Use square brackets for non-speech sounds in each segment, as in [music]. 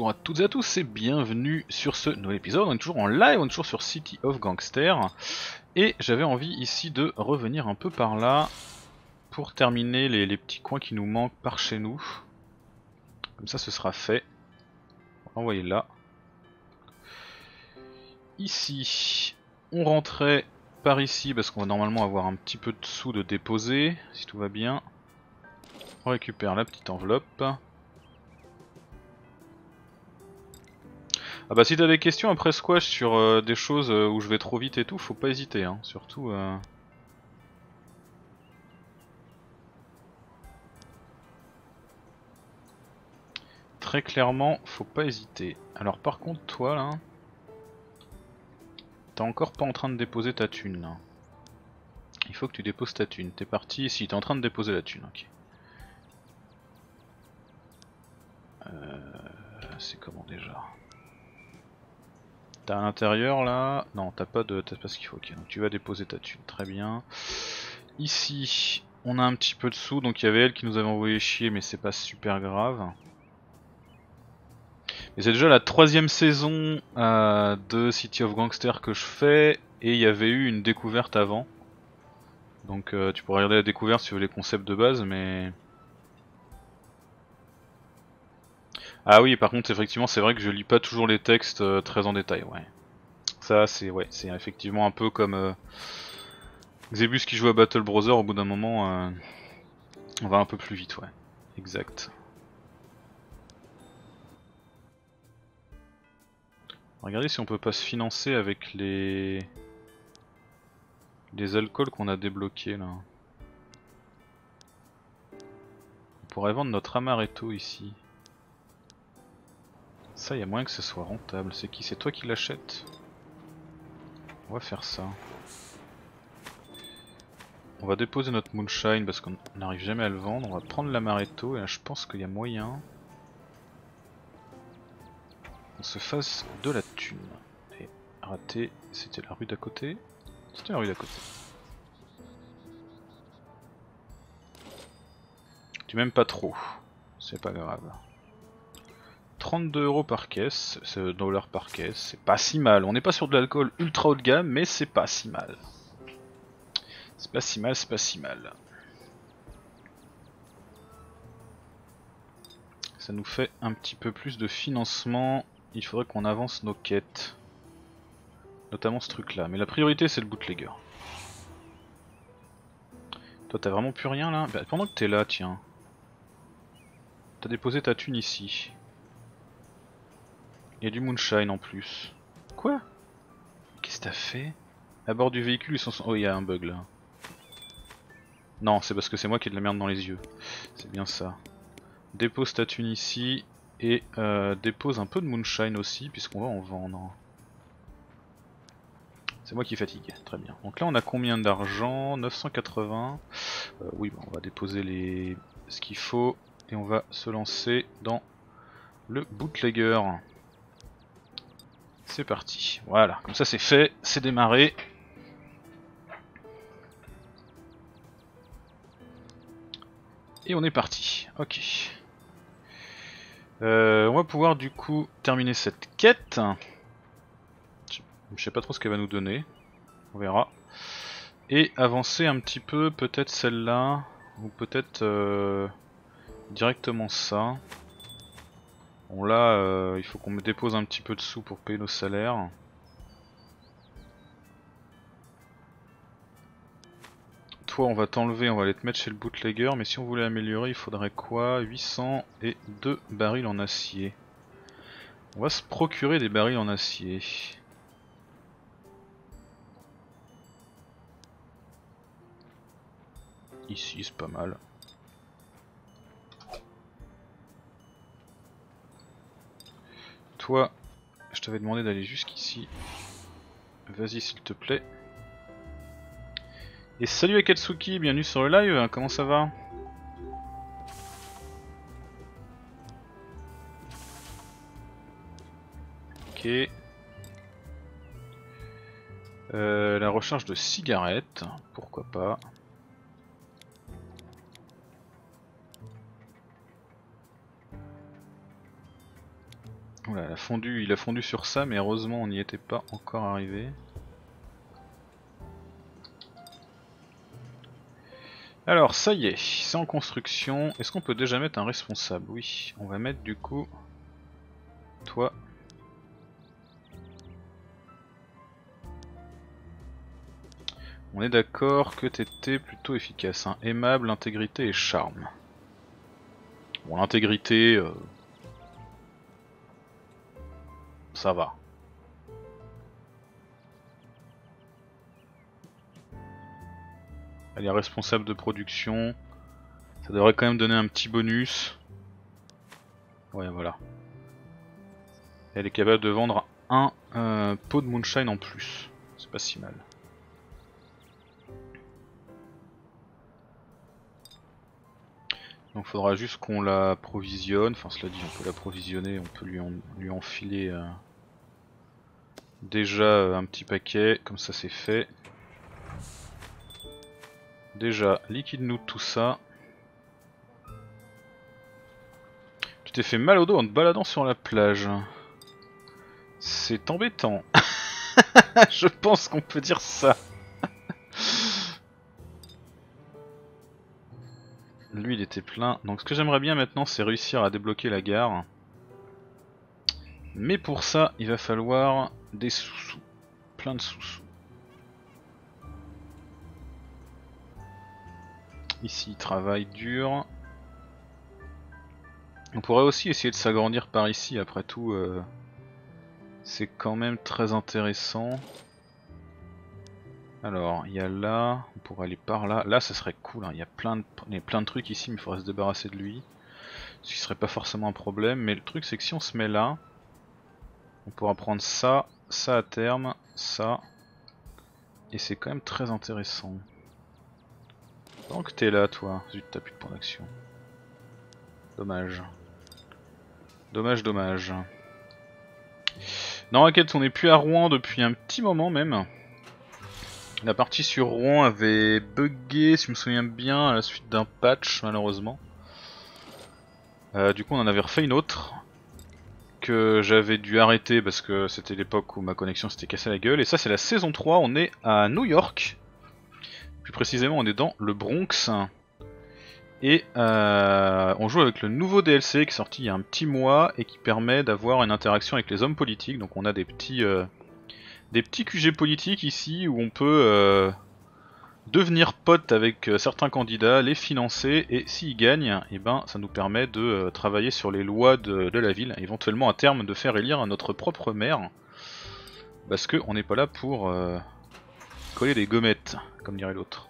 bonjour à toutes et à tous et bienvenue sur ce nouvel épisode. On est toujours en live, on est toujours sur City of Gangster. Et j'avais envie ici de revenir un peu par là pour terminer les, les petits coins qui nous manquent par chez nous. Comme ça ce sera fait. Envoyez là. Ici, on rentrait par ici parce qu'on va normalement avoir un petit peu de sous de déposer, si tout va bien. On récupère la petite enveloppe. Ah bah si t'as des questions après squash sur euh, des choses euh, où je vais trop vite et tout, faut pas hésiter hein, surtout... Euh... Très clairement, faut pas hésiter. Alors par contre toi là... T'es encore pas en train de déposer ta thune. Il faut que tu déposes ta thune. T'es parti, si t'es en train de déposer la thune, ok. Euh, c'est comment déjà? T'as à l'intérieur là Non, t'as pas de, t'as pas ce qu'il faut. Ok, donc tu vas déposer ta thune, très bien. Ici, on a un petit peu de sous, donc il y avait elle qui nous avait envoyé chier, mais c'est pas super grave. Mais c'est déjà la troisième saison euh, de City of Gangster que je fais, et il y avait eu une découverte avant. Donc euh, tu pourrais regarder la découverte sur les concepts de base, mais... Ah oui, par contre, effectivement, c'est vrai que je lis pas toujours les textes euh, très en détail, ouais. Ça, c'est ouais, c'est effectivement un peu comme euh, Xebus qui joue à Battle Brother, au bout d'un moment, euh, on va un peu plus vite, ouais. Exact. Regardez si on peut pas se financer avec les les alcools qu'on a débloqués là. On pourrait vendre notre amaretto ici. Ça, y a moyen que ce soit rentable. C'est qui? C'est toi qui l'achètes? On va faire ça. On va déposer notre moonshine parce qu'on n'arrive jamais à le vendre. On va prendre l'amaretto et là je pense qu'il y a moyen qu'on se fasse de la thune. Et raté, c'était la rue d'à côté C'était la rue d'à côté. Tu m'aimes pas trop, c'est pas grave. 32 euros par caisse, dollars par caisse, c'est pas si mal. On n'est pas sur de l'alcool ultra haut de gamme, mais c'est pas si mal. C'est pas si mal, c'est pas si mal. Ça nous fait un petit peu plus de financement. Il faudrait qu'on avance nos quêtes. Notamment ce truc là. Mais la priorité c'est le bootlegger. Toi t'as vraiment plus rien là? Bah, Pendant que t'es là, tiens. T'as déposé ta thune ici. Il y a du moonshine en plus. Quoi? Qu'est-ce que t'as fait? À bord du véhicule, ils sont... Oh, il y a un bug là. Non, c'est parce que c'est moi qui ai de la merde dans les yeux. C'est bien ça. Dépose ta thune ici. Et euh, dépose un peu de moonshine aussi, puisqu'on va en vendre. C'est moi qui fatigue, très bien. Donc là on a combien d'argent? 980. Euh, oui, bah, on va déposer les... ce qu'il faut. Et on va se lancer dans le bootlegger. C'est parti, voilà, comme ça c'est fait, c'est démarré. Et on est parti, ok. Euh, on va pouvoir du coup terminer cette quête. Je sais pas trop ce qu'elle va nous donner, on verra. Et avancer un petit peu, peut-être celle-là, ou peut-être euh, directement ça. Bon là, euh, il faut qu'on me dépose un petit peu de sous pour payer nos salaires. Toi on va t'enlever, on va aller te mettre chez le bootlegger, mais si on voulait améliorer il faudrait quoi? 800 et 2 barils en acier. On va se procurer des barils en acier. Ici c'est pas mal. Toi, je t'avais demandé d'aller jusqu'ici. Vas-y s'il te plaît. Et salut Akatsuki, bienvenue sur le live, comment ça va? Ok. Euh, la recharge de cigarettes, pourquoi pas? Oula, il a fondu, il a fondu sur ça, mais heureusement on n'y était pas encore arrivé. Alors ça y est, c'est en construction. Est-ce qu'on peut déjà mettre un responsable? Oui, on va mettre du coup toi. On est d'accord que t'étais plutôt efficace. Hein. Aimable, intégrité et charme. Bon, l'intégrité... Euh, ça va. Elle est responsable de production. Ça devrait quand même donner un petit bonus. Ouais, voilà. Elle est capable de vendre un euh, pot de moonshine en plus. C'est pas si mal. Donc faudra juste qu'on la provisionne, enfin cela dit on peut l'approvisionner, on peut lui, lui enfiler euh, déjà euh, un petit paquet, comme ça c'est fait. Déjà, liquide-nous tout ça. Tu t'es fait mal au dos en te baladant sur la plage. C'est embêtant. [laughs] Je pense qu'on peut dire ça. Lui il était plein. Donc ce que j'aimerais bien maintenant c'est réussir à débloquer la gare. Mais pour ça il va falloir des sous-sous. Plein de sous-sous. Ici il travaille dur. On pourrait aussi essayer de s'agrandir par ici après tout. Euh, c'est quand même très intéressant. Alors, il y a là, on pourrait aller par là. Là, ça serait cool, hein. il y a plein de, plein de trucs ici, mais il faudrait se débarrasser de lui. Ce qui serait pas forcément un problème, mais le truc c'est que si on se met là, on pourra prendre ça, ça à terme, ça, et c'est quand même très intéressant. Donc t'es là toi, zut t'as plus de points d'action. Dommage. Dommage, dommage. Dans quête on n'est plus à Rouen depuis un petit moment même. La partie sur Rouen avait bugué, si je me souviens bien, à la suite d'un patch, malheureusement. Euh, du coup, on en avait refait une autre j'avais dû arrêter parce que c'était l'époque où ma connexion s'était cassée la gueule. Et ça, c'est la saison 3. On est à New York. Plus précisément, on est dans le Bronx. Et euh, on joue avec le nouveau DLC qui est sorti il y a un petit mois et qui permet d'avoir une interaction avec les hommes politiques. Donc, on a des petits. Euh, des petits QG politiques ici où on peut euh, devenir pote avec euh, certains candidats, les financer et s'ils gagnent, eh ben, ça nous permet de euh, travailler sur les lois de, la ville, éventuellement à terme de faire élire notre propre maire. Parce qu'on n'est pas là pour coller des gommettes, comme dirait l'autre.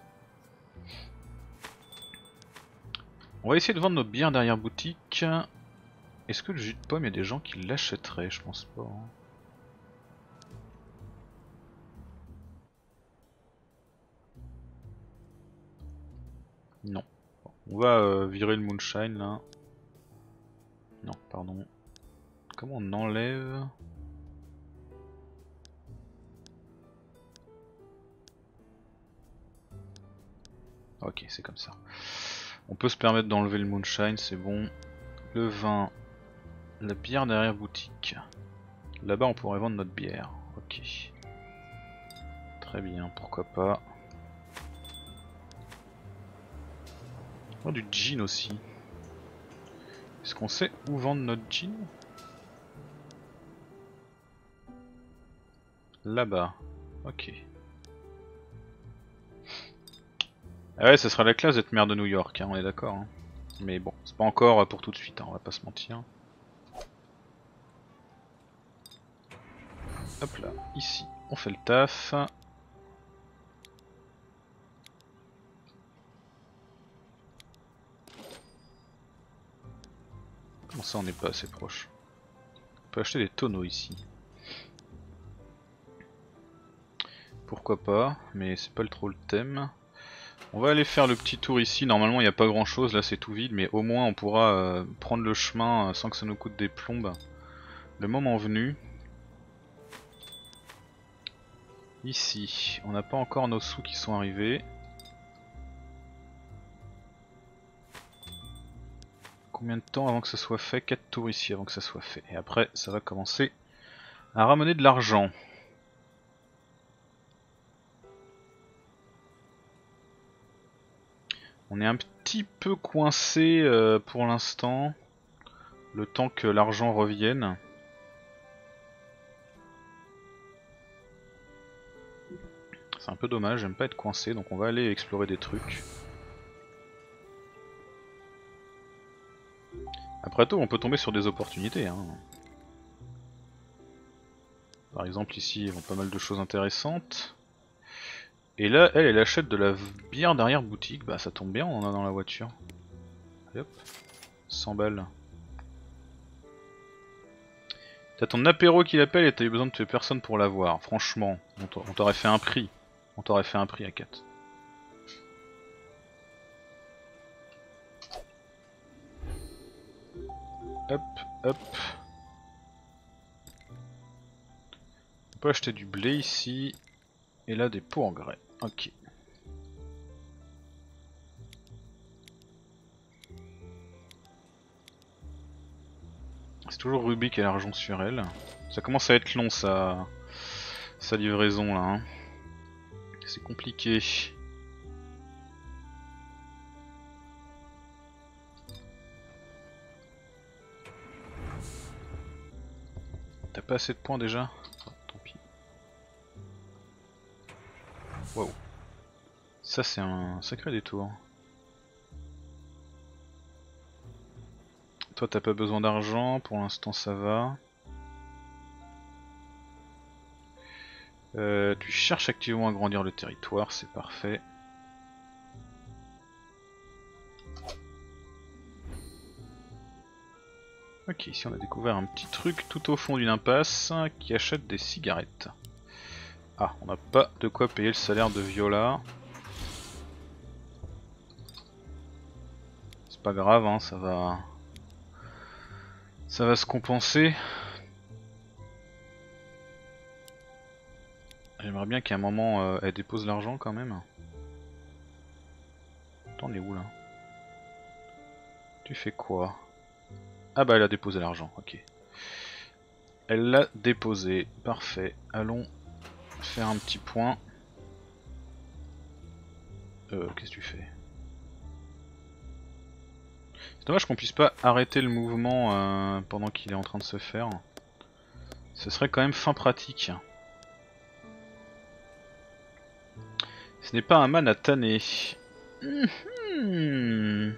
On va essayer de vendre nos bières derrière boutique. Est-ce que le jus de pomme, il y a des gens qui l'achèteraient? Je pense pas. Hein. Non. On va euh, virer le moonshine là. Non, pardon. Comment on enlève? Ok, c'est comme ça. On peut se permettre d'enlever le moonshine, c'est bon. Le vin, la bière derrière boutique. Là-bas, on pourrait vendre notre bière. Ok. Très bien, pourquoi pas. Oh, du jean aussi. Est-ce qu'on sait où vendre notre jean Là-bas. Ok. Ah ouais, ça sera la classe d'être maire de New York, hein, on est d'accord. Hein. Mais bon, c'est pas encore pour tout de suite, hein, on va pas se mentir. Hop là, ici, on fait le taf. Ça on n'est pas assez proche On peut acheter des tonneaux ici. Pourquoi pas, mais c'est pas trop le thème. On va aller faire le petit tour ici, normalement il n'y a pas grand chose, là c'est tout vide, mais au moins on pourra euh, prendre le chemin euh, sans que ça nous coûte des plombes. Le moment venu. Ici, on n'a pas encore nos sous qui sont arrivés. Combien de temps avant que ça soit fait? 4 tours ici avant que ça soit fait. Et après, ça va commencer à ramener de l'argent. On est un petit peu coincé euh, pour l'instant, le temps que l'argent revienne. C'est un peu dommage, j'aime pas être coincé, donc on va aller explorer des trucs. On peut tomber sur des opportunités. Hein. Par exemple ici, ils ont pas mal de choses intéressantes. Et là, elle, elle achète de la bière derrière boutique. Bah ça tombe bien, on en a dans la voiture. hop, 100 balles. T'as ton apéro qui l'appelle et t'as eu besoin de tuer personne pour l'avoir. Franchement, on t'aurait fait un prix. On t'aurait fait un prix à 4. Hop, hop. On peut acheter du blé ici. Et là des pots en grès. Ok. C'est toujours Ruby qui a l'argent sur elle. Ça commence à être long sa, sa livraison là. Hein. C'est compliqué. Pas assez de points déjà Tant pis. Ça c'est un sacré détour. Toi t'as pas besoin d'argent, pour l'instant ça va. Euh, tu cherches activement à grandir le territoire, c'est parfait. Ok, ici on a découvert un petit truc tout au fond d'une impasse qui achète des cigarettes. Ah, on n'a pas de quoi payer le salaire de Viola. C'est pas grave, hein, ça va... Ça va se compenser. J'aimerais bien qu'à un moment euh, elle dépose l'argent quand même. T'en es où là? Tu fais quoi? Ah bah elle a déposé l'argent, ok. Elle l'a déposé, parfait. Allons faire un petit point. Euh, qu'est-ce que tu fais? C'est dommage qu'on puisse pas arrêter le mouvement euh, pendant qu'il est en train de se faire. Ce serait quand même fin pratique. Ce n'est pas un man à tanner. Mhm.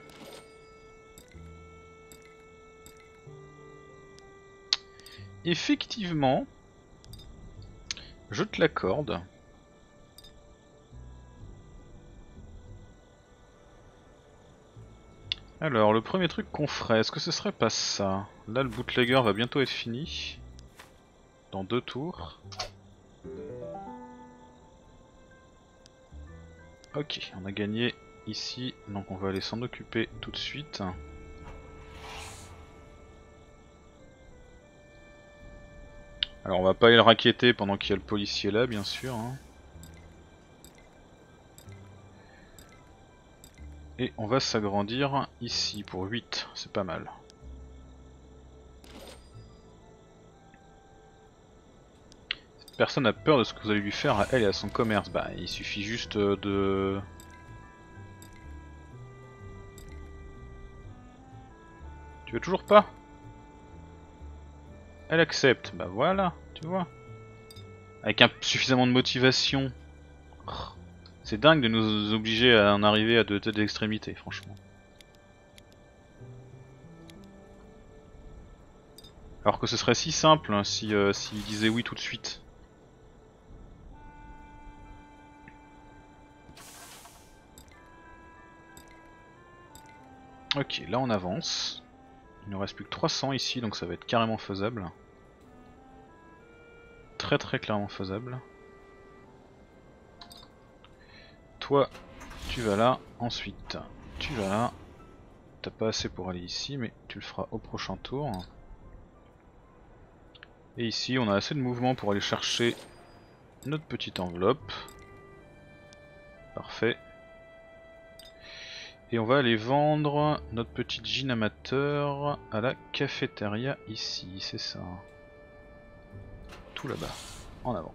Effectivement, je te l'accorde. Alors, le premier truc qu'on ferait, est-ce que ce serait pas ça? Là, le bootlegger va bientôt être fini. Dans deux tours. Ok, on a gagné ici, donc on va aller s'en occuper tout de suite. Alors on va pas aller le raqueter pendant qu'il y a le policier là bien sûr. Hein. Et on va s'agrandir ici pour 8, c'est pas mal. Personne n'a peur de ce que vous allez lui faire à elle et à son commerce. Bah, il suffit juste de... Tu veux toujours pas? Elle accepte. Bah voilà, tu vois. Avec un, suffisamment de motivation. C'est dingue de nous obliger à en arriver à de telles extrémités, franchement. Alors que ce serait si simple hein, si euh, s'il disait oui tout de suite. Ok, là on avance. Il ne reste plus que 300 ici, donc ça va être carrément faisable. Très très clairement faisable. Toi, tu vas là. Ensuite, tu vas là. T'as pas assez pour aller ici, mais tu le feras au prochain tour. Et ici, on a assez de mouvement pour aller chercher notre petite enveloppe. Parfait. Et on va aller vendre notre petite gin amateur à la cafétéria ici, c'est ça. Tout là-bas, en avant.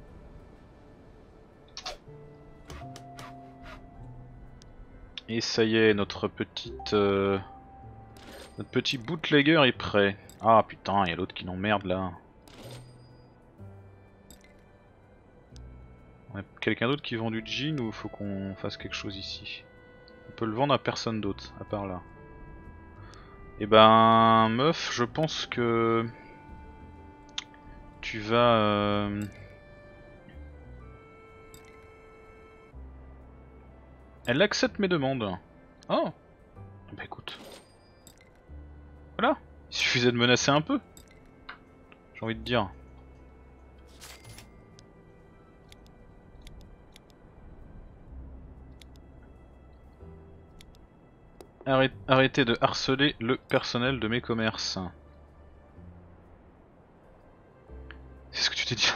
Et ça y est, notre petite... Euh, notre petit bootlegger est prêt. Ah putain, il y a l'autre qui n'emmerde là. On quelqu'un d'autre qui vend du jean ou faut qu'on fasse quelque chose ici? Peut le vendre à personne d'autre, à part là. Et eh ben, meuf, je pense que... Tu vas... Euh, Elle accepte mes demandes. Oh Bah écoute. Voilà Il suffisait de menacer un peu. J'ai envie de dire. Arrêtez de harceler le personnel de mes commerces. C'est ce que tu t'es dit.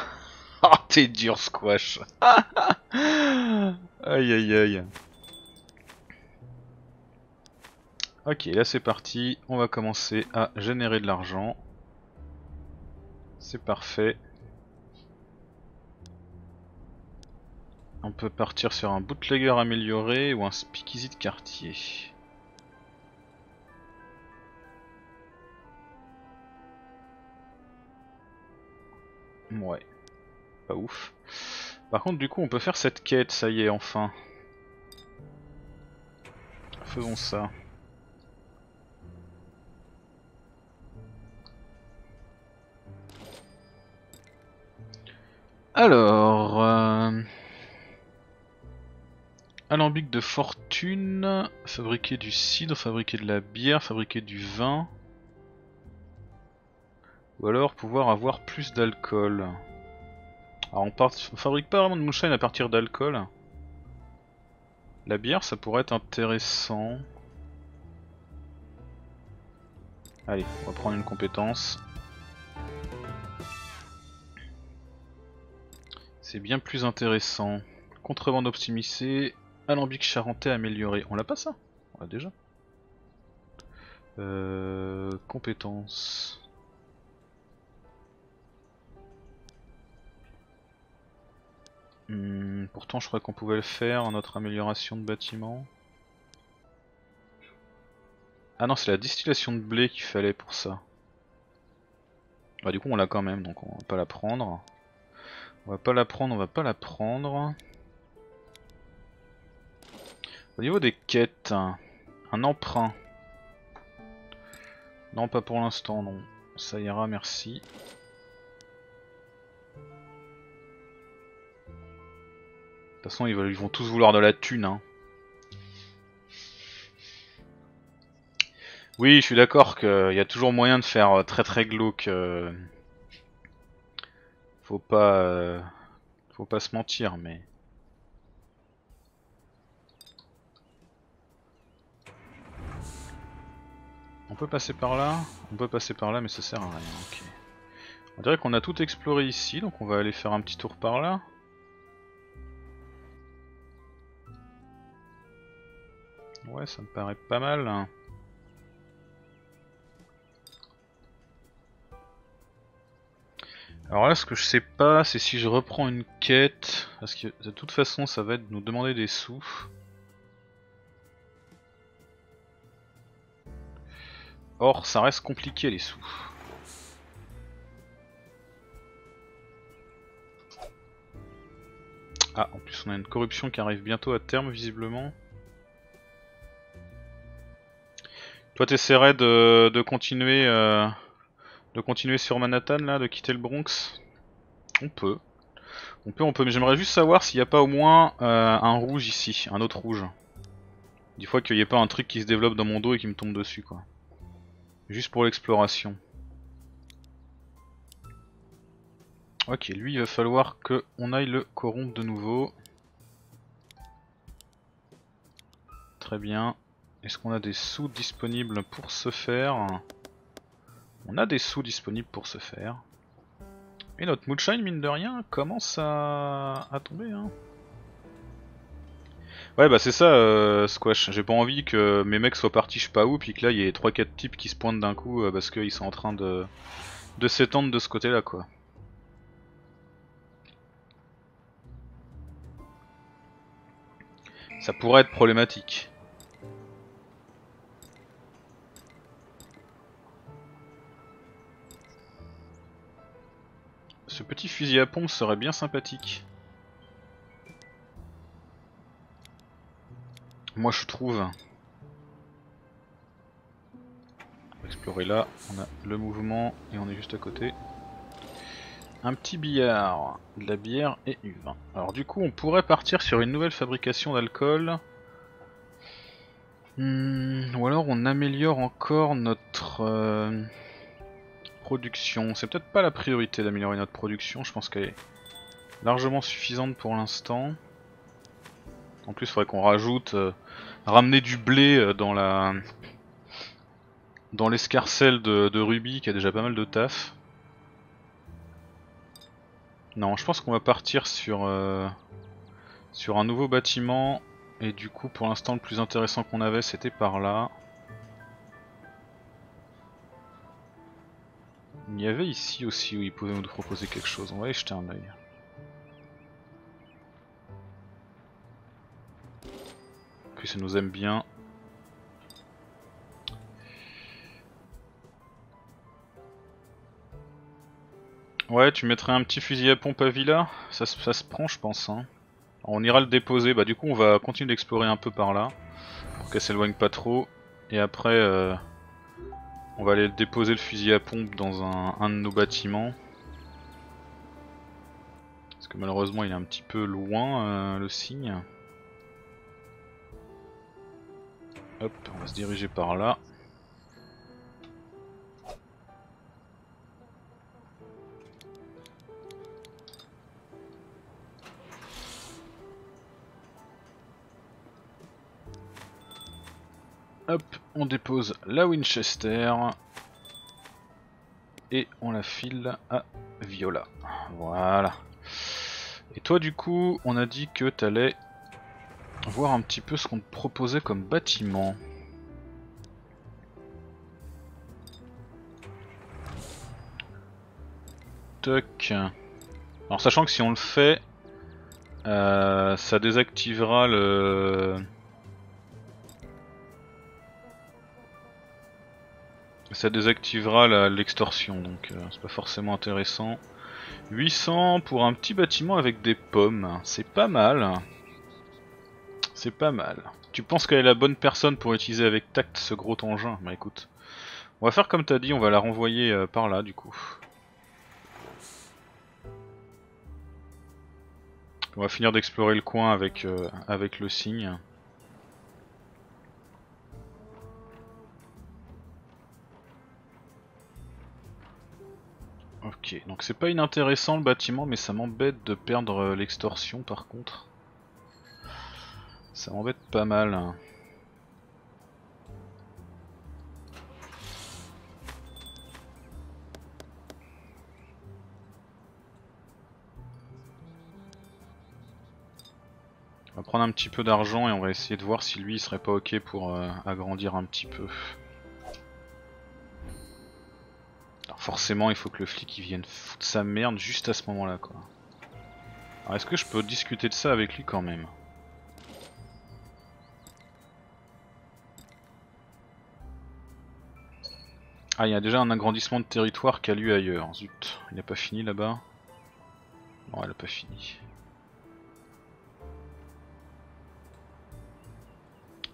Ah, [laughs] t'es dur, squash. [laughs] aïe aïe aïe. Ok, là c'est parti. On va commencer à générer de l'argent. C'est parfait. On peut partir sur un bootlegger amélioré ou un speakeasy de quartier. Ouais. Pas ouf. Par contre, du coup, on peut faire cette quête, ça y est, enfin. Faisons ça. Alors... Euh... Alambic de fortune, fabriquer du cidre, fabriquer de la bière, fabriquer du vin. Ou alors pouvoir avoir plus d'alcool. Alors on, fabrique pas vraiment de moonshine à partir d'alcool. La bière ça pourrait être intéressant. Allez, on va prendre une compétence. C'est bien plus intéressant. Contrebande optimisée, alambic charentais amélioré. On l'a pas ça? On déjà. Euh, compétences. Hmm, pourtant je crois qu'on pouvait le faire, notre amélioration de bâtiment. Ah non, c'est la distillation de blé qu'il fallait pour ça. Bah du coup on l'a quand même, donc on va pas la prendre. On va pas la prendre, on va pas la prendre. Au niveau des quêtes, un emprunt. Non, pas pour l'instant, non. Ça ira, merci. Toute façon, ils, vont tous vouloir de la thune. Hein. Oui, je suis d'accord qu'il y a toujours moyen de faire euh, très très glauque. Euh. Faut pas... Euh, faut pas se mentir, mais... On peut passer par là On peut passer par là, mais ça sert à rien. On dirait qu'on a tout exploré ici, donc on va aller faire un petit tour par là. Ouais, ça me paraît pas mal. Alors là, ce que je sais pas, c'est si je reprends une quête, parce que de toute façon, ça va être nous demander des sous. Or, ça reste compliqué les sous. Ah, en plus on a une corruption qui arrive bientôt à terme visiblement. Toi t'essaierais de, de continuer euh, de continuer sur Manhattan là, de quitter le Bronx? On peut. On peut, on peut, mais j'aimerais juste savoir s'il n'y a pas au moins euh, un rouge ici, un autre rouge. Des fois qu'il n'y ait pas un truc qui se développe dans mon dos et qui me tombe dessus quoi. Juste pour l'exploration. Ok, lui il va falloir qu'on aille le corrompre de nouveau. Très bien. Est-ce qu'on a des sous disponibles pour ce faire? On a des sous disponibles pour ce faire. Et notre moonshine, mine de rien, commence à, tomber. Hein. Ouais bah c'est ça euh, Squash, j'ai pas envie que mes mecs soient partis je sais pas où puis que là il y ait 3-4 types qui se pointent d'un coup euh, parce qu'ils sont en train de, de s'étendre de ce côté là quoi. Ça pourrait être problématique. Ce petit fusil à pompe serait bien sympathique. Moi je trouve. On va explorer là, on a le mouvement et on est juste à côté. Un petit billard, de la bière et du vin. Alors du coup on pourrait partir sur une nouvelle fabrication d'alcool. Hmm, ou alors on améliore encore notre euh, production. C'est peut-être pas la priorité d'améliorer notre production, je pense qu'elle est largement suffisante pour l'instant. En plus, il faudrait qu'on rajoute euh, ramener du blé euh, dans la dans l'escarcelle de, de, Ruby qui a déjà pas mal de taf. Non, je pense qu'on va partir sur euh, sur un nouveau bâtiment et du coup, pour l'instant, le plus intéressant qu'on avait, c'était par là. Il y avait ici aussi où ils pouvaient nous proposer quelque chose. On va y jeter un oeil. ça nous aime bien. Ouais, tu mettrais un petit fusil à pompe à Villa ça, se prend, je pense. Hein. On ira le déposer. Bah, du coup, on va continuer d'explorer un peu par là. Pour qu'elle s'éloigne pas trop. Et après, euh, on va aller déposer le fusil à pompe dans un, de nos bâtiments. Parce que malheureusement, il est un petit peu loin, euh, le signe. Hop, on va se diriger par là. On dépose la Winchester. Et on la file à Viola. Voilà. Et toi du coup, on a dit que t'allais voir un petit peu ce qu'on te proposait comme bâtiment. Toc. Alors sachant que si on le fait, euh, ça désactivera le... Ça désactivera l'extorsion, donc euh, c'est pas forcément intéressant. 800 pour un petit bâtiment avec des pommes, c'est pas mal. C'est pas mal. Tu penses qu'elle est la bonne personne pour utiliser avec tact ce gros engin Bah écoute, on va faire comme t'as dit, on va la renvoyer euh, par là du coup. On va finir d'explorer le coin avec, euh, avec le signe. Ok, donc c'est pas inintéressant le bâtiment, mais ça m'embête de perdre euh, l'extorsion par contre. Ça m'embête pas mal. On va prendre un petit peu d'argent et on va essayer de voir si lui il serait pas ok pour euh, agrandir un petit peu. Forcément il faut que le flic il vienne foutre sa merde juste à ce moment là quoi. Alors est-ce que je peux discuter de ça avec lui quand même? Ah, il y a déjà un agrandissement de territoire qui a lieu ailleurs. Zut, il n'a pas fini là-bas? Non, elle a pas fini.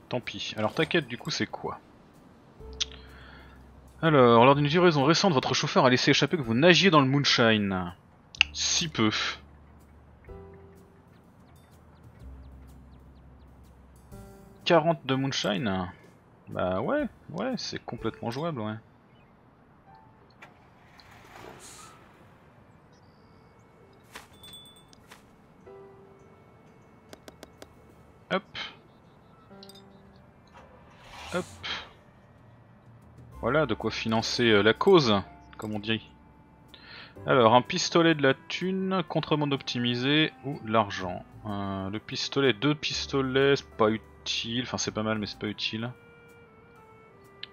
Tant pis. Alors ta quête du coup c'est quoi? Alors, lors d'une livraison récente, votre chauffeur a laissé échapper que vous nagiez dans le moonshine. Si peu. « 40 de moonshine? Bah ouais, ouais, c'est complètement jouable, ouais. Voilà de quoi financer euh, la cause, comme on dit. Alors, un pistolet de la thune, contrebande optimisé ou l'argent. Euh, le pistolet, deux pistolets, c'est pas utile, enfin c'est pas mal mais c'est pas utile.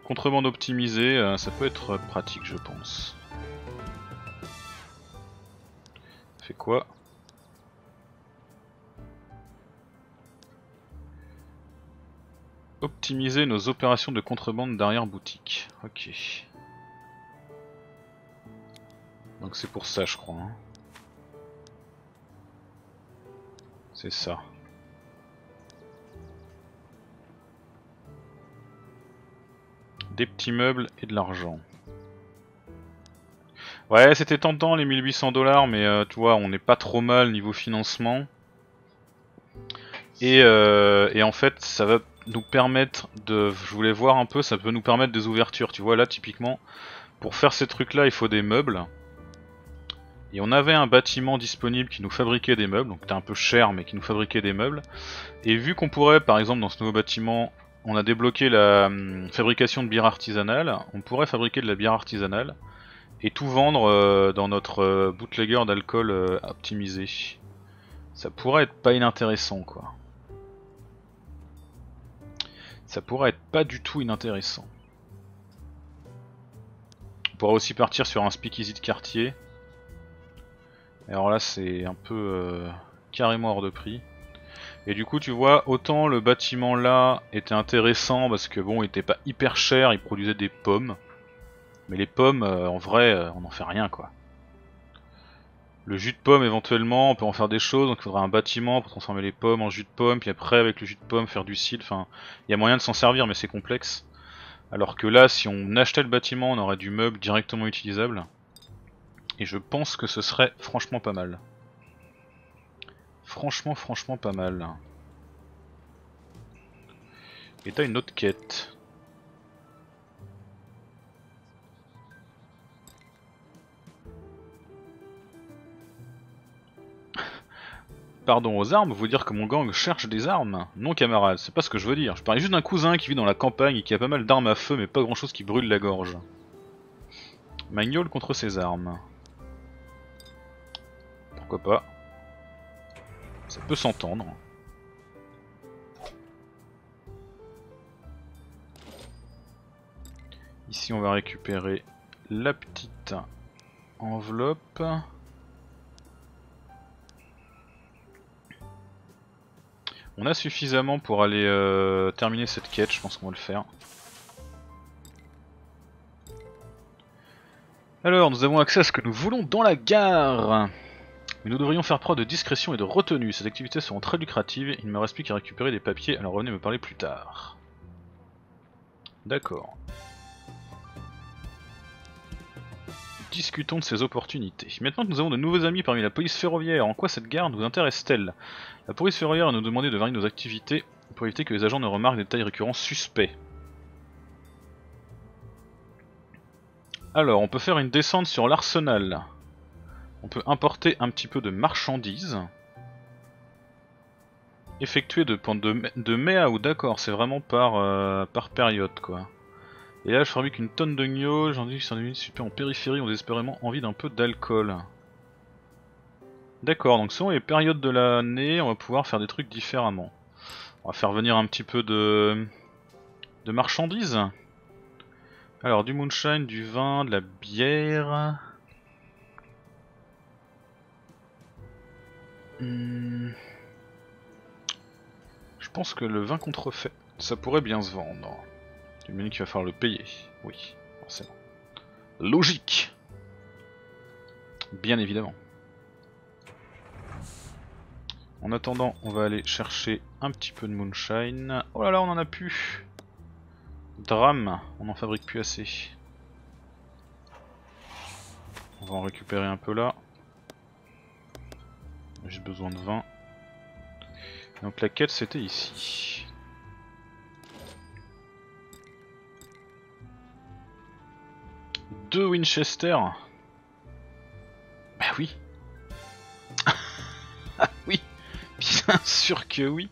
Contrebande optimisée, euh, ça peut être pratique je pense. Fait quoi? Optimiser nos opérations de contrebande d'arrière-boutique. Ok. Donc c'est pour ça je crois. Hein. C'est ça. Des petits meubles et de l'argent. Ouais, c'était tentant les 1800 dollars, mais euh, tu vois, on n'est pas trop mal niveau financement. Et, euh, et, en fait, ça va nous permettre de... Je voulais voir un peu, ça peut nous permettre des ouvertures. Tu vois, là, typiquement, pour faire ces trucs-là, il faut des meubles. Et on avait un bâtiment disponible qui nous fabriquait des meubles, donc c'était un peu cher mais qui nous fabriquait des meubles. Et vu qu'on pourrait par exemple dans ce nouveau bâtiment, on a débloqué la hum, fabrication de bière artisanale, on pourrait fabriquer de la bière artisanale et tout vendre euh, dans notre euh, bootlegger d'alcool euh, optimisé. Ça pourrait être pas inintéressant quoi. Ça pourrait être pas du tout inintéressant. On pourrait aussi partir sur un speakeasy de quartier. Alors là c'est un peu euh, carrément hors de prix. Et du coup tu vois, autant le bâtiment là était intéressant parce que bon il était pas hyper cher, il produisait des pommes. Mais les pommes euh, en vrai euh, on n'en fait rien quoi. Le jus de pomme éventuellement on peut en faire des choses, donc il faudra un bâtiment pour transformer les pommes en jus de pomme, puis après avec le jus de pomme faire du cidre, enfin il y a moyen de s'en servir mais c'est complexe. Alors que là si on achetait le bâtiment on aurait du meuble directement utilisable. Et je pense que ce serait franchement pas mal. Franchement, franchement pas mal. Et t'as une autre quête. Pardon aux armes, vous dire que mon gang cherche des armes Non camarade, c'est pas ce que je veux dire. Je parlais juste d'un cousin qui vit dans la campagne et qui a pas mal d'armes à feu mais pas grand chose qui brûle la gorge. Magnol contre ses armes pourquoi pas. Ça peut s'entendre. Ici on va récupérer la petite enveloppe. On a suffisamment pour aller euh, terminer cette quête, je pense qu'on va le faire. Alors, nous avons accès à ce que nous voulons dans la gare mais nous devrions faire preuve de discrétion et de retenue. Ces activités seront très lucratives. Il ne me reste plus qu'à récupérer des papiers, alors revenez me parler plus tard. D'accord. Discutons de ces opportunités. Maintenant que nous avons de nouveaux amis parmi la police ferroviaire, en quoi cette gare nous intéresse-t-elle? La police ferroviaire nous demandé de varier nos activités pour éviter que les agents ne remarquent des détails récurrents suspects. Alors, on peut faire une descente sur l'arsenal. On peut importer un petit peu de marchandises. Effectuer de, de, de mai à août, d'accord, c'est vraiment par, euh, par période quoi. Et là je fabrique une tonne de gnolls, j'en dis que super en périphérie, ont désespérément envie d'un peu d'alcool. D'accord, donc selon les périodes de l'année, on va pouvoir faire des trucs différemment. On va faire venir un petit peu de, de marchandises. Alors du moonshine, du vin, de la bière... Hmm. Je pense que le vin contrefait, ça pourrait bien se vendre. Moment qu'il va falloir le payer. Oui, forcément. Logique Bien évidemment. En attendant, on va aller chercher un petit peu de moonshine. Oh là là, on en a plus Drame, on en fabrique plus assez. On va en récupérer un peu là. J'ai besoin de 20. Donc la quête c'était ici. Winchester Bah oui [laughs] Ah oui Bien sûr que oui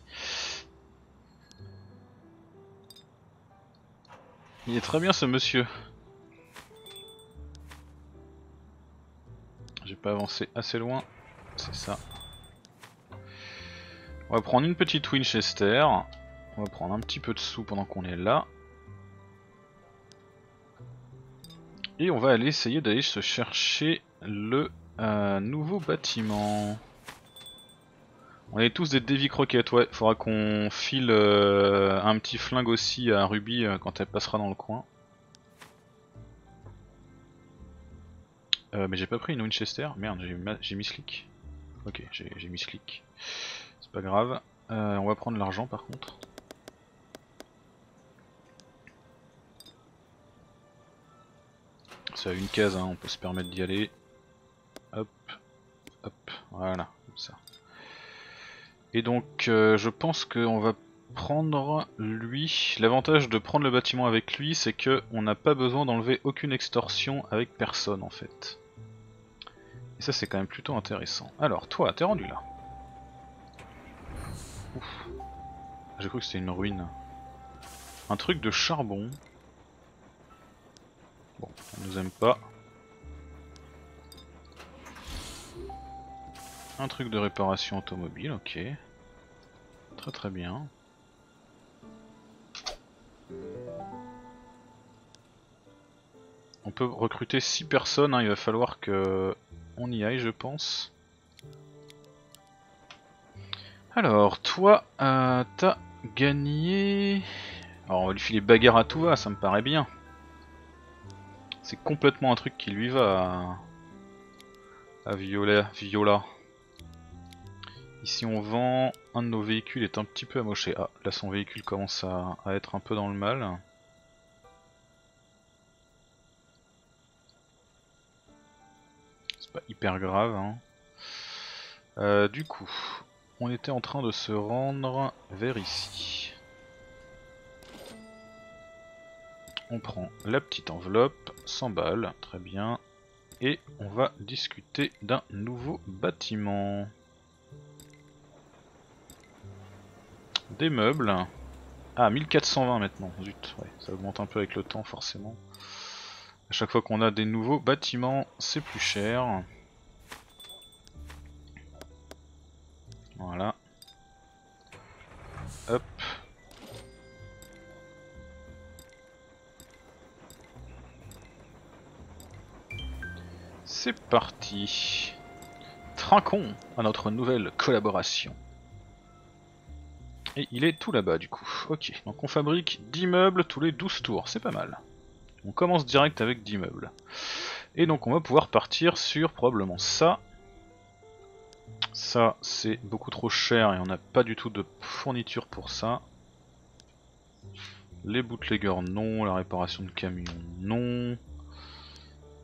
Il est très bien ce monsieur. J'ai pas avancé assez loin, c'est ça. On va prendre une petite Winchester. On va prendre un petit peu de sous pendant qu'on est là. Et on va aller essayer d'aller se chercher le euh, nouveau bâtiment. On est tous des Davy Croquettes, ouais. Faudra qu'on file euh, un petit flingue aussi à Ruby euh, quand elle passera dans le coin. mais j'ai pas pris une Winchester. Merde, j'ai mis slick. Ok, j'ai mis slick. C'est pas grave. on va prendre l'argent par contre. À une case, hein, on peut se permettre d'y aller. Hop, hop, voilà, comme ça. Et donc, euh, je pense qu'on va prendre lui. L'avantage de prendre le bâtiment avec lui, c'est que on n'a pas besoin d'enlever aucune extorsion avec personne en fait. Et ça, c'est quand même plutôt intéressant. Alors, toi, t'es rendu là. J'ai cru que c'était une ruine. Un truc de charbon. Bon, on nous aime pas. Un truc de réparation automobile, ok. Très très bien. On peut recruter 6 personnes, hein, il va falloir que on y aille je pense. Alors, toi, euh, t'as gagné... Alors on va lui filer bagarre à tout va, ça me paraît bien. C'est complètement un truc qui lui va à, Viola. Viola. Ici on vend, un de nos véhicules est un petit peu amoché. Ah, là son véhicule commence à, être un peu dans le mal. C'est pas hyper grave. Hein. Euh, du coup, on était en train de se rendre vers ici. On prend la petite enveloppe, 100 balles, très bien. Et on va discuter d'un nouveau bâtiment. Des meubles. Ah, 1420 maintenant, zut, ouais, ça augmente un peu avec le temps forcément. A chaque fois qu'on a des nouveaux bâtiments, c'est plus cher. Voilà. C'est parti. Trinquons à notre nouvelle collaboration. Et il est tout là-bas du coup. Ok, donc on fabrique 10 meubles tous les 12 tours, c'est pas mal. On commence direct avec 10 meubles. Et donc on va pouvoir partir sur probablement ça. Ça c'est beaucoup trop cher et on n'a pas du tout de fourniture pour ça. Les bootleggers non, la réparation de camions non.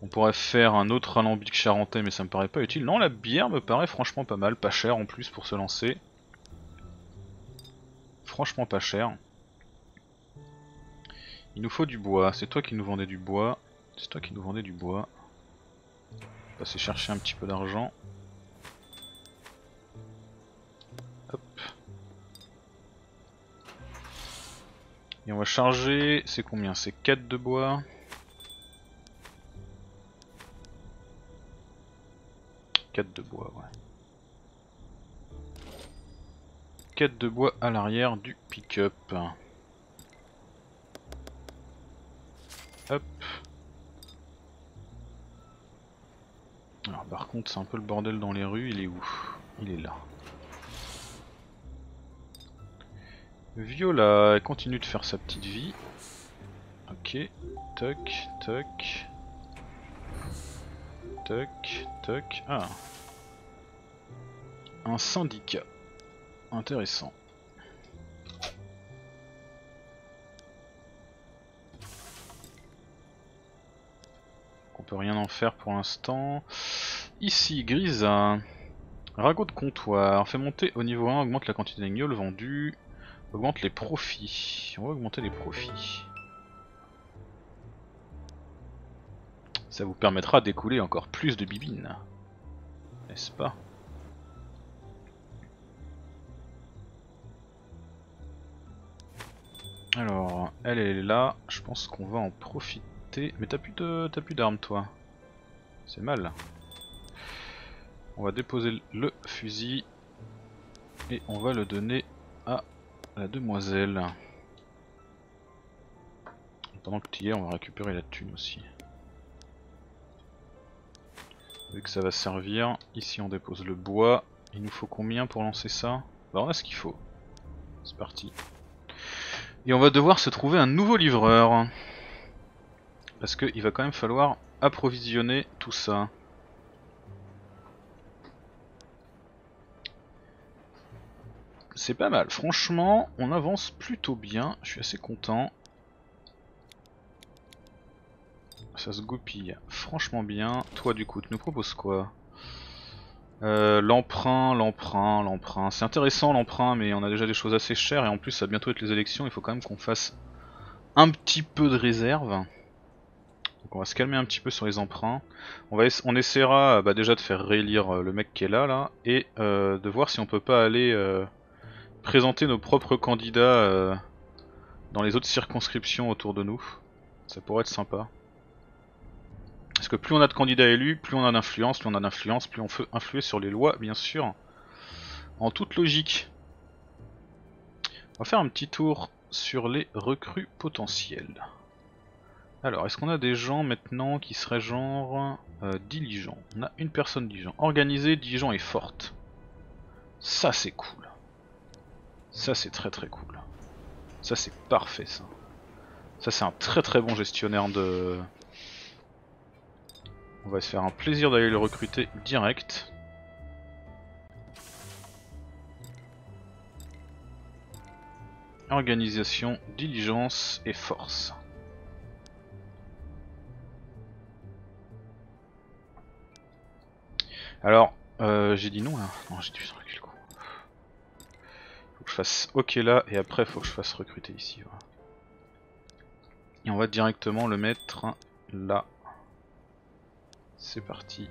On pourrait faire un autre alambic charentais mais ça me paraît pas utile. Non, la bière me paraît franchement pas mal, pas cher en plus pour se lancer. Franchement pas cher. Il nous faut du bois, c'est toi qui nous vendais du bois. C'est toi qui nous vendais du bois. Passer chercher un petit peu d'argent. Hop. Et on va charger, c'est combien? C'est 4 de bois. 4 de bois, ouais. 4 de bois à l'arrière du pick-up. Hop. Alors par contre c'est un peu le bordel dans les rues, il est où? Il est là. Viola, continue de faire sa petite vie. Ok, toc, toc. Toc, Ah. Un syndicat. Intéressant. On peut rien en faire pour l'instant. Ici, Grisa. Ragot de comptoir. Fait monter au niveau 1, augmente la quantité d'agneaux vendus. Augmente les profits. On va augmenter les profits. Ça vous permettra d'écouler encore plus de bibines. N'est-ce pas? Alors, elle est là, je pense qu'on va en profiter. Mais t'as plus de t'as plus d'armes toi. C'est mal. On va déposer le fusil. Et on va le donner à la demoiselle. Pendant que tu y es, on va récupérer la thune aussi. Vu que ça va servir, ici on dépose le bois. Il nous faut combien pour lancer ça? Bah on a ce qu'il faut. C'est parti. Et on va devoir se trouver un nouveau livreur. Parce qu'il va quand même falloir approvisionner tout ça. C'est pas mal, franchement on avance plutôt bien, je suis assez content. Ça se goupille franchement bien. Toi du coup tu nous proposes quoi? Euh, L'emprunt, l'emprunt, l'emprunt. C'est intéressant l'emprunt mais on a déjà des choses assez chères et en plus ça va bientôt être les élections, il faut quand même qu'on fasse un petit peu de réserve. Donc on va se calmer un petit peu sur les emprunts. On, va essaiera bah, déjà de faire réélire euh, le mec qui est là là et euh, de voir si on peut pas aller présenter nos propres candidats dans les autres circonscriptions autour de nous. Ça pourrait être sympa. Parce que plus on a de candidats élus, plus on a d'influence, plus on a d'influence, plus on peut influer sur les lois, bien sûr. En toute logique. On va faire un petit tour sur les recrues potentielles. Alors, est-ce qu'on a des gens maintenant qui seraient genre euh, diligents? On a une personne diligent. Organisée, diligent et forte. Ça c'est cool. Ça c'est très très cool. Ça c'est parfait ça. Ça c'est un très très bon gestionnaire de... On va se faire un plaisir d'aller le recruter direct. Organisation, diligence et force. Alors, euh, j'ai dit non là Non, j'ai dit je fasse OK là et après faut que je fasse recruter ici. Et on va directement le mettre là. C'est parti.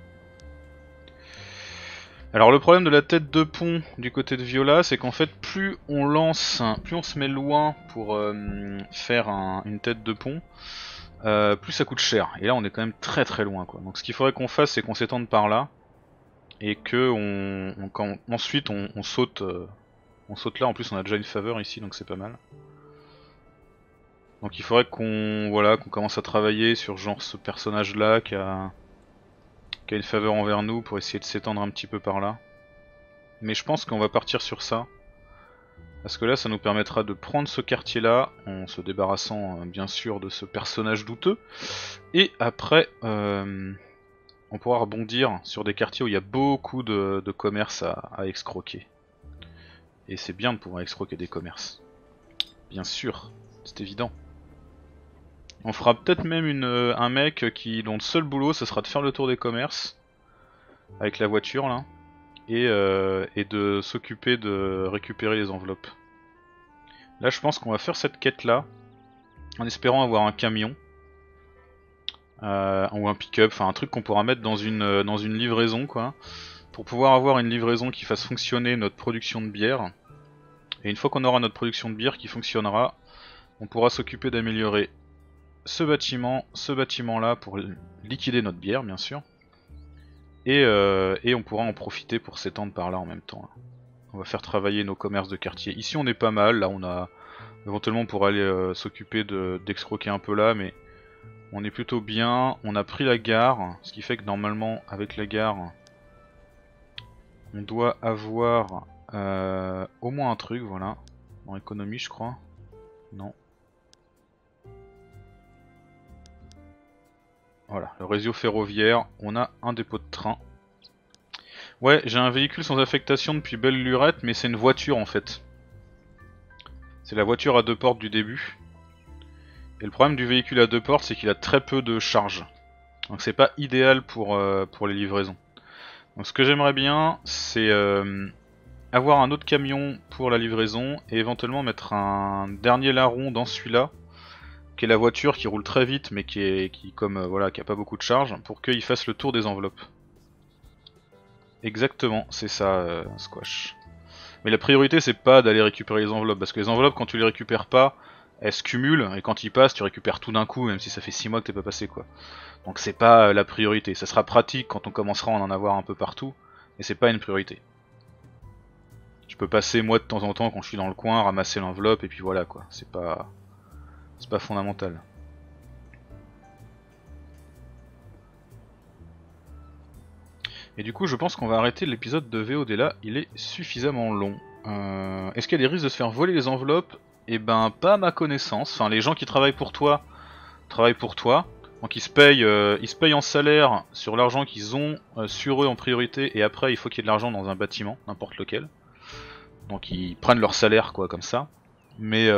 Alors le problème de la tête de pont du côté de Viola, c'est qu'en fait plus on lance, plus on se met loin pour euh, faire une tête de pont, euh, plus ça coûte cher. Et là on est quand même très très loin. Donc ce qu'il faudrait qu'on fasse c'est qu'on s'étende par là et que on, ensuite on, saute euh, on saute là, en plus on a déjà une faveur ici donc c'est pas mal. Donc il faudrait qu'on voilà, qu'on commence à travailler sur genre ce personnage là qui a, a une faveur envers nous pour essayer de s'étendre un petit peu par là. Mais je pense qu'on va partir sur ça. Parce que là ça nous permettra de prendre ce quartier là en se débarrassant euh, bien sûr de ce personnage douteux. Et après euh, on pourra rebondir sur des quartiers où il y a beaucoup de, commerce à escroquer. Et c'est bien de pouvoir escroquer des commerces. Bien sûr, c'est évident. On fera peut-être même euh, un mec qui dont le seul boulot ce sera de faire le tour des commerces avec la voiture là et, euh, de s'occuper de récupérer les enveloppes. Là je pense qu'on va faire cette quête là en espérant avoir un camion euh, ou un pick-up, enfin un truc qu'on pourra mettre dans une, dans une livraison quoi pour pouvoir avoir une livraison qui fasse fonctionner notre production de bière et une fois qu'on aura notre production de bière qui fonctionnera, on pourra s'occuper d'améliorer ce bâtiment, ce bâtiment là pour liquider notre bière bien sûr. Et, euh, et on pourra en profiter pour s'étendre par là en même temps. On va faire travailler nos commerces de quartier. Ici on est pas mal, là on a éventuellement pour aller euh, s'occuper d'excroquer un peu là, mais on est plutôt bien. On a pris la gare, ce qui fait que normalement avec la gare on doit avoir euh, au moins un truc, voilà. En économie, je crois. Non. Voilà, le réseau ferroviaire, on a un dépôt de train. Ouais, j'ai un véhicule sans affectation depuis belle lurette, mais c'est une voiture en fait. C'est la voiture à deux portes du début. Et le problème du véhicule à deux portes, c'est qu'il a très peu de charge. Donc c'est pas idéal pour, euh, les livraisons. Donc ce que j'aimerais bien, c'est euh, avoir un autre camion pour la livraison et éventuellement mettre un dernier larron dans celui-là la voiture qui roule très vite mais qui est qui comme euh, voilà qui a pas beaucoup de charge pour qu'il fasse le tour des enveloppes. Exactement, c'est ça euh, Squash. Mais la priorité c'est pas d'aller récupérer les enveloppes parce que les enveloppes quand tu les récupères pas, elles se cumulent et quand ils passent tu récupères tout d'un coup même si ça fait 6 mois que t'es pas passé quoi. Donc c'est pas euh, la priorité, ça sera pratique quand on commencera à en avoir un peu partout mais c'est pas une priorité peux passer moi de temps en temps quand je suis dans le coin, ramasser l'enveloppe et puis voilà quoi. C'est pas, c'est pas fondamental. Et du coup, je pense qu'on va arrêter l'épisode de VOD là, il est suffisamment long. Euh, Est-ce qu'il y a des risques de se faire voler les enveloppes? Eh ben, pas à ma connaissance. Enfin, les gens qui travaillent pour toi, travaillent pour toi. Donc ils se payent, euh, ils se payent en salaire sur l'argent qu'ils ont euh, sur eux en priorité, et après il faut qu'il y ait de l'argent dans un bâtiment, n'importe lequel. Donc ils prennent leur salaire quoi, comme ça. Mais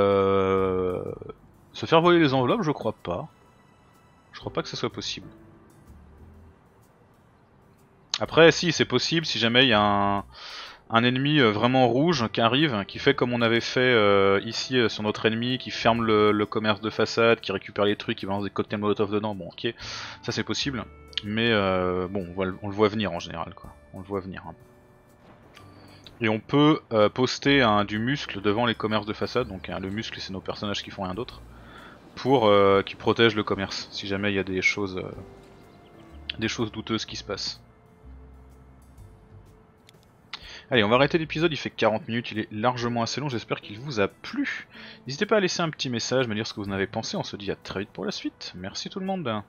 se faire voler les enveloppes, je crois pas. Je crois pas que ce soit possible. Après, si, c'est possible si jamais il y a un, ennemi euh, vraiment rouge qui arrive, qui fait comme on avait fait euh, ici euh, sur notre ennemi, qui ferme le, commerce de façade, qui récupère les trucs, qui balance des cocktails molotov dedans, bon ok, ça c'est possible. Mais euh, bon, on, le- voit venir en général, quoi. On le voit venir. hein. Et on peut poster du muscle devant les commerces de façade, donc hein, le muscle c'est nos personnages qui font rien d'autre, pour euh, qui protègent le commerce, si jamais il y a des choses, euh, des choses douteuses qui se passent. Allez, on va arrêter l'épisode, il fait 40 minutes, il est largement assez long, j'espère qu'il vous a plu. N'hésitez pas à laisser un petit message, me dire ce que vous en avez pensé, on se dit à très vite pour la suite. Merci tout le monde.